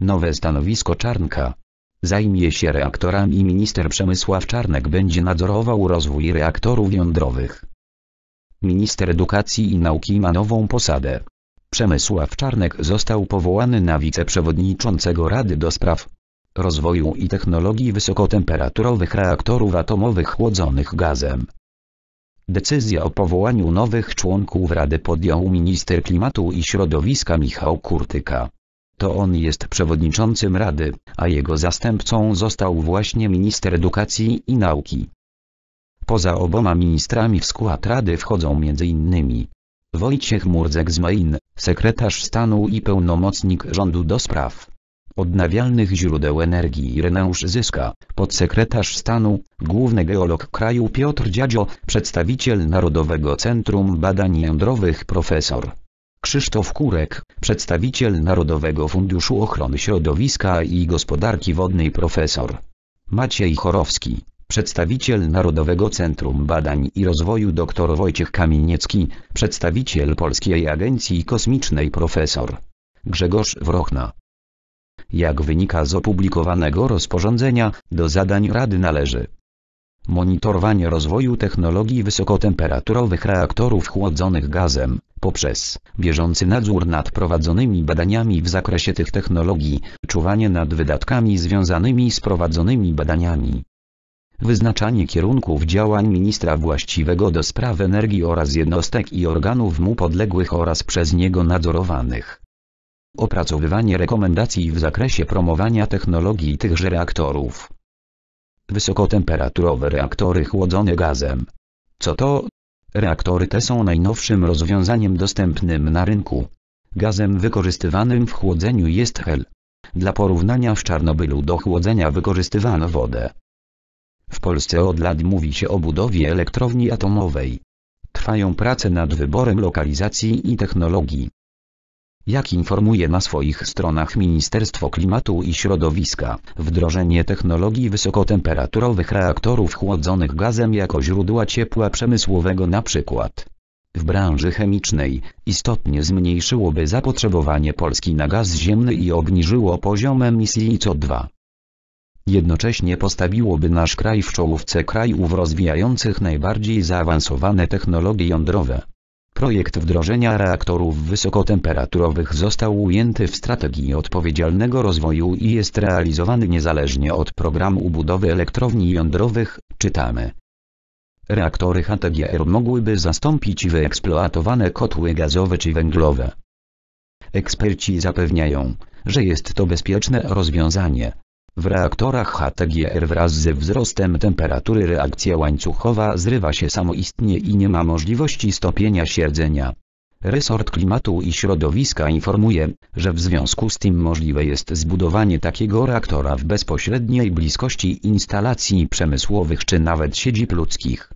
Nowe stanowisko Czarnka. Zajmie się reaktorami minister Przemysław Czarnek będzie nadzorował rozwój reaktorów jądrowych. Minister Edukacji i Nauki ma nową posadę. Przemysław Czarnek został powołany na wiceprzewodniczącego Rady do Spraw Rozwoju i Technologii Wysokotemperaturowych Reaktorów Atomowych chłodzonych gazem. Decyzja o powołaniu nowych członków Rady podjął minister klimatu i środowiska Michał Kurtyka. To on jest przewodniczącym Rady, a jego zastępcą został właśnie minister edukacji i nauki. Poza oboma ministrami w skład Rady wchodzą m.in. Wojciech Murdzek z Main, sekretarz stanu i pełnomocnik rządu do spraw odnawialnych źródeł energii Ireneusz Zyska, podsekretarz stanu, główny geolog kraju Piotr Dziadzio, przedstawiciel Narodowego Centrum Badań Jądrowych profesor Krzysztof Kurek, przedstawiciel Narodowego Funduszu Ochrony Środowiska i Gospodarki Wodnej profesor Maciej Chorowski, przedstawiciel Narodowego Centrum Badań i Rozwoju dr Wojciech Kamieniecki, przedstawiciel Polskiej Agencji Kosmicznej profesor Grzegorz Wrochna. Jak wynika z opublikowanego rozporządzenia, do zadań Rady należy monitorowanie rozwoju technologii wysokotemperaturowych reaktorów chłodzonych gazem, poprzez bieżący nadzór nad prowadzonymi badaniami w zakresie tych technologii, czuwanie nad wydatkami związanymi z prowadzonymi badaniami, wyznaczanie kierunków działań ministra właściwego do spraw energii oraz jednostek i organów mu podległych oraz przez niego nadzorowanych. Opracowywanie rekomendacji w zakresie promowania technologii tychże reaktorów. Wysokotemperaturowe reaktory chłodzone gazem. Co to? Reaktory te są najnowszym rozwiązaniem dostępnym na rynku. Gazem wykorzystywanym w chłodzeniu jest hel. Dla porównania w Czarnobylu do chłodzenia wykorzystywano wodę. W Polsce od lat mówi się o budowie elektrowni atomowej. Trwają prace nad wyborem lokalizacji i technologii. Jak informuje na swoich stronach Ministerstwo Klimatu i Środowiska, wdrożenie technologii wysokotemperaturowych reaktorów chłodzonych gazem jako źródła ciepła przemysłowego np. w branży chemicznej, istotnie zmniejszyłoby zapotrzebowanie Polski na gaz ziemny i obniżyło poziom emisji CO2. Jednocześnie postawiłoby nasz kraj w czołówce krajów rozwijających najbardziej zaawansowane technologie jądrowe. Projekt wdrożenia reaktorów wysokotemperaturowych został ujęty w strategii odpowiedzialnego rozwoju i jest realizowany niezależnie od programu budowy elektrowni jądrowych, czytamy. Reaktory HTGR mogłyby zastąpić wyeksploatowane kotły gazowe czy węglowe. Eksperci zapewniają, że jest to bezpieczne rozwiązanie, w reaktorach HTGR wraz ze wzrostem temperatury reakcja łańcuchowa zrywa się samoistnie i nie ma możliwości stopienia sierdzenia. Resort Klimatu i Środowiska informuje, że w związku z tym możliwe jest zbudowanie takiego reaktora w bezpośredniej bliskości instalacji przemysłowych czy nawet siedzib ludzkich.